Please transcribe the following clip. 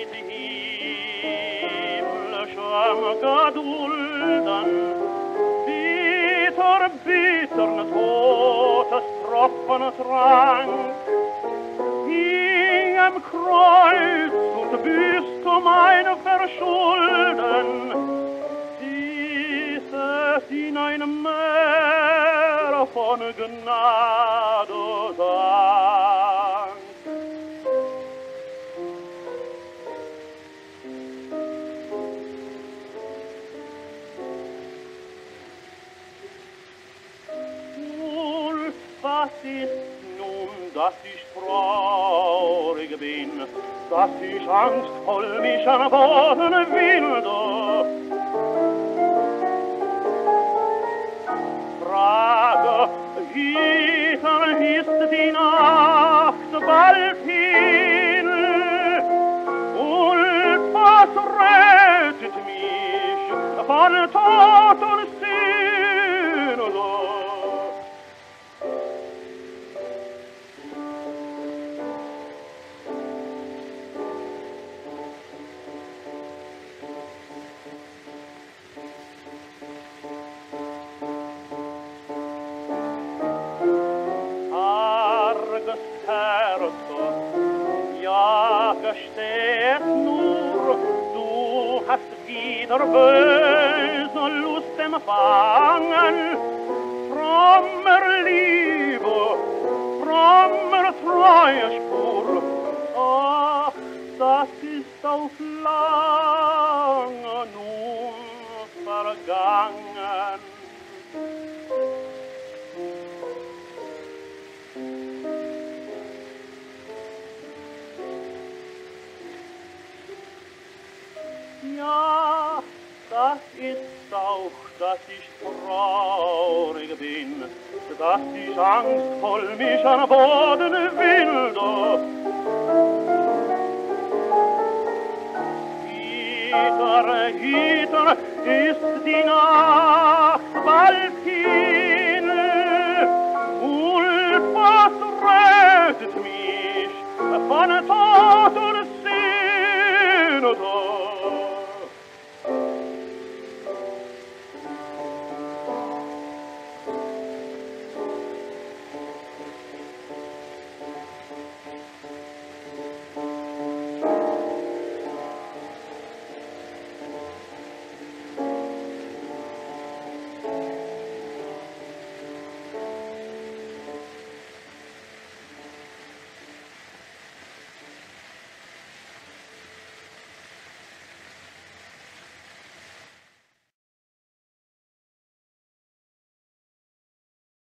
mit himmlischer Gedulden, bitter, bittern Todestropfen trank, ging am Kreuz und büßt um ein Verschulden, dieses in einem Meer von Gnade da. Was ist nun, dass ich traurig bin, dass ich angstvoll mich an Boden wilde? versteht nur, du hast wieder böse Lust empfangen. Frommer Liebe, frommer Treuespur, ach, das ist auf lange nun vergangen. Ja, das ist auch, dass ich traurig bin, dass ich angstvoll mich an Boden wilde. Hiter, hiter ist die Nacht bald hin,